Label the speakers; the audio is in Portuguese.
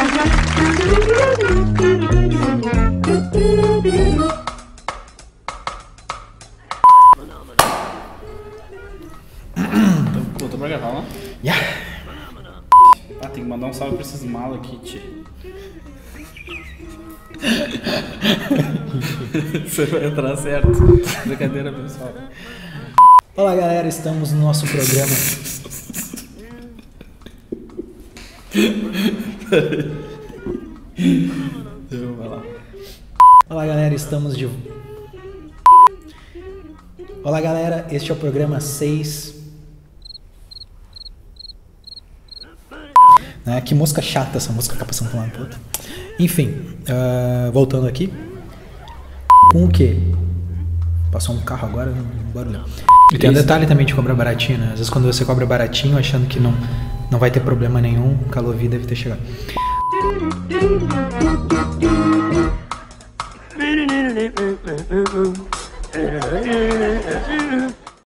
Speaker 1: Tô pra gravar?
Speaker 2: Yeah.
Speaker 1: Ah, tem que mandar um salve pra esses malos aqui, tio. Você vai entrar certo. Brincadeira, pessoal.
Speaker 2: Olá galera, estamos no nosso programa.
Speaker 1: Eu, vai lá.
Speaker 2: Olá galera, estamos de. Olá galera, este é o programa 6. Né, que música chata essa música ficar passando de um lado pro outro. Enfim, ah, voltando aqui. Com o quê? Passou um carro agora, um barulho. E tem um detalhe também de cobrar baratinho, né? Às vezes quando você cobra baratinho, achando que não, não vai ter problema nenhum, Calovi deve ter chegado.